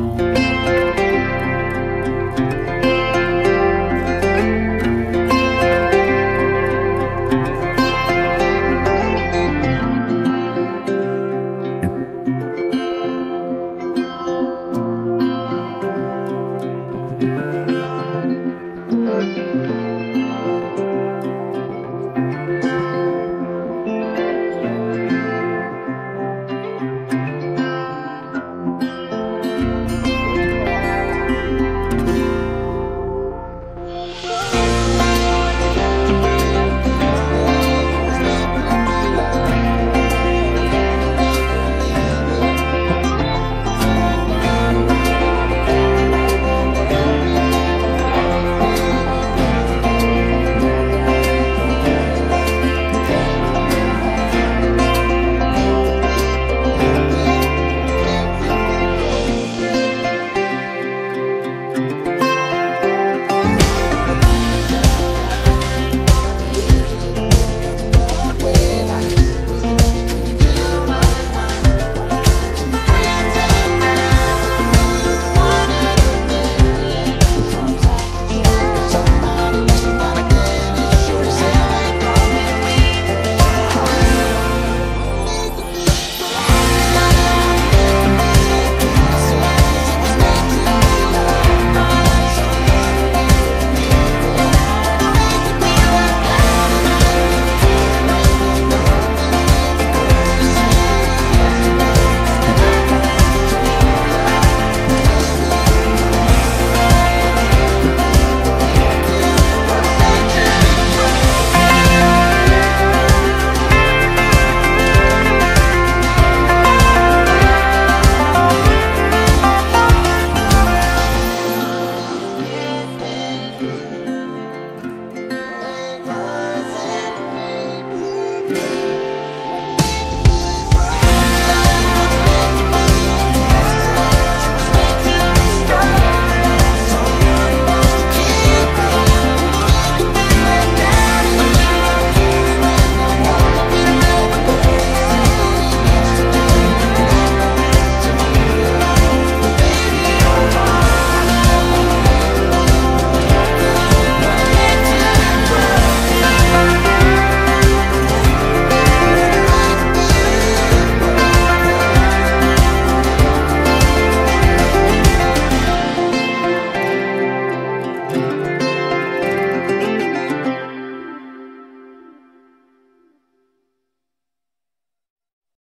Bye.